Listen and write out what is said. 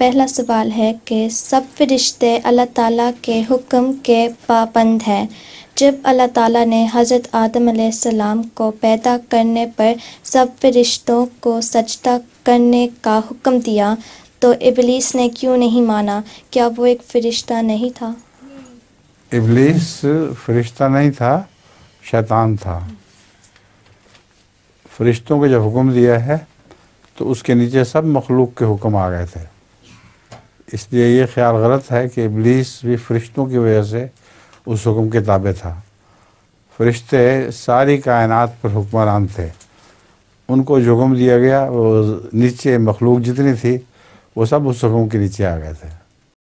पहला सवाल है कि सब फरिश्ते अल्लाह ताला के हुक्म के पाबंद हैं। जब अल्लाह ताला ने हज़रत आदम सलाम को पैदा करने पर सब फरिश्तों को सजदा करने का हुक्म दिया तो इबलीस ने क्यों नहीं माना? क्या वो एक फरिश्ता नहीं था? इबलीस फरिश्ता नहीं था, शैतान था। फरिश्तों को जब हुक्म दिया है तो उसके नीचे सब मखलूक के हुक्म आ गए थे। इसलिए ये ख्याल गलत है कि इबलीस भी फरिश्तों की वजह से उस हुक्म के ताबे था। फरिश्ते सारी कायनात पर हुक्मरान थे। उनको जो हुक्म दिया गया, वो नीचे मखलूक जितनी थी, वो सब उस हुक्म के नीचे आ गए थे।